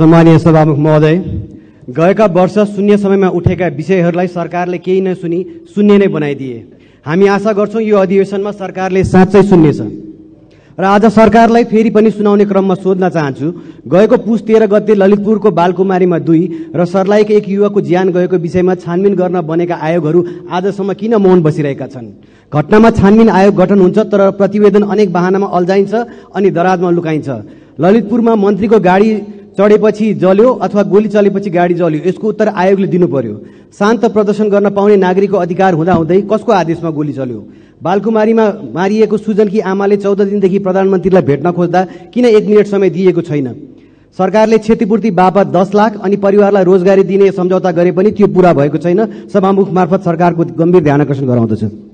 सम्मानीय सभामुख महोदय गएका वर्ष शून्य समयमा उठेका विषयहरूलाई सरकारले केही नसुनी शून्य नै बनाइदिए। हामी आशा गर्छौँ यो अधिवेशनमा सरकारले साँच्चै सुन्नेछ। र आज सरकारलाई फेरि पनि सुनाउने क्रममा सोध्न चाहन्छु गएको पुस तेह्र गते ललितपुरको बालकुमारीमा दुई र सर्लाहीको एक युवकको ज्यान गएको विषयमा छानबिन गर्न बनेका आयोगहरू आजसम्म किन मौन बसिरहेका छन्? घटनामा छानबिन आयोग गठन हुन्छ तर प्रतिवेदन अनेक बहानामा अल्झाइन्छ अनि दराजमा लुकाइन्छ। ललितपुरमा मन्त्रीको गाडी चढेपछि जल्यो अथवा गोली चलेपछि गाडी जल्यो यसको उत्तर आयोगले दिनु पर्यो शान्त प्रदर्शन गर्न पाउने नागरिकको अधिकार हुँदाहुँदै कसको आदेशमा गोली चल्यो? बालकुमारीमा मारिएको सुजनकी आमाले चौध दिनदेखि प्रधानमन्त्रीलाई भेट्न खोज्दा किन एक मिनट समय दिएको छैन? सरकारले क्षतिपूर्ति बापत दस लाख अनि परिवारलाई रोजगारी दिने सम्झौता गरे पनि त्यो पूरा भएको छैन। सभामुख मार्फत सरकारको गम्भीर ध्यान आकर्षण गराउँदछु।